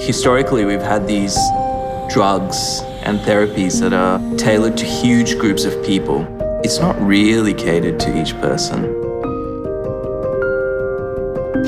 Historically, we've had these drugs and therapies that are tailored to huge groups of people. It's not really catered to each person.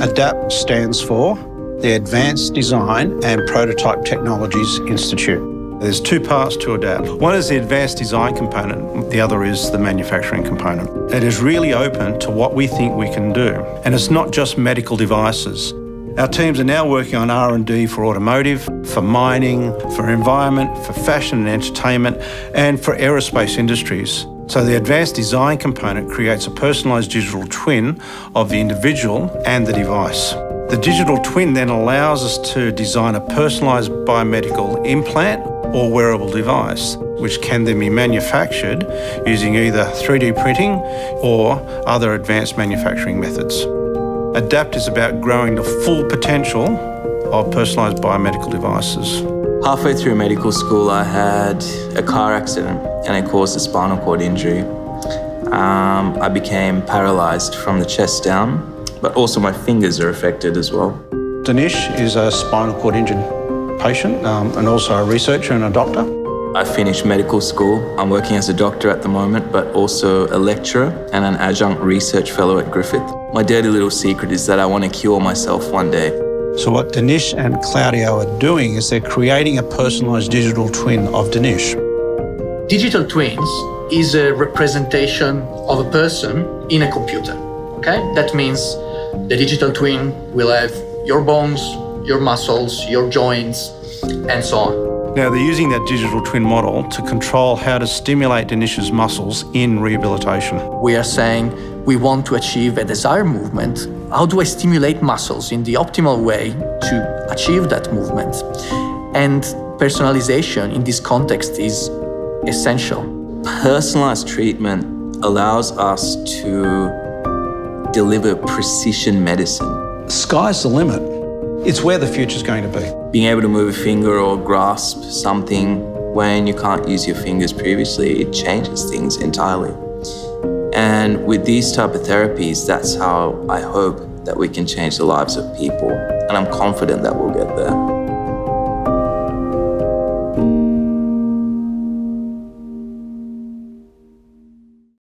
ADAPT stands for the Advanced Design and Prototype Technologies Institute. There's two parts to ADAPT. One is the advanced design component, the other is the manufacturing component. It is really open to what we think we can do. And it's not just medical devices. Our teams are now working on R&D for automotive, for mining, for environment, for fashion and entertainment, and for aerospace industries. So the advanced design component creates a personalised digital twin of the individual and the device. The digital twin then allows us to design a personalised biomedical implant or wearable device, which can then be manufactured using either 3D printing or other advanced manufacturing methods. ADAPT is about growing the full potential of personalised biomedical devices. Halfway through medical school, I had a car accident and it caused a spinal cord injury. Um, I became paralysed from the chest down, but also my fingers are affected as well. Dinesh is a spinal cord injured patient um, and also a researcher and a doctor. I finished medical school. I'm working as a doctor at the moment, but also a lecturer and an adjunct research fellow at Griffith. My dirty little secret is that I want to cure myself one day. So what Dinesh and Claudio are doing is they're creating a personalised digital twin of Dinesh. Digital twins is a representation of a person in a computer. Okay? That means the digital twin will have your bones, your muscles, your joints, and so on. Now, they're using that digital twin model to control how to stimulate Dinesh's muscles in rehabilitation. We are saying we want to achieve a desired movement. How do I stimulate muscles in the optimal way to achieve that movement? And personalization in this context is essential. Personalized treatment allows us to deliver precision medicine. Sky's the limit. It's where the future's going to be. Being able to move a finger or grasp something when you can't use your fingers previously, it changes things entirely. And with these type of therapies, that's how I hope that we can change the lives of people. And I'm confident that we'll get there.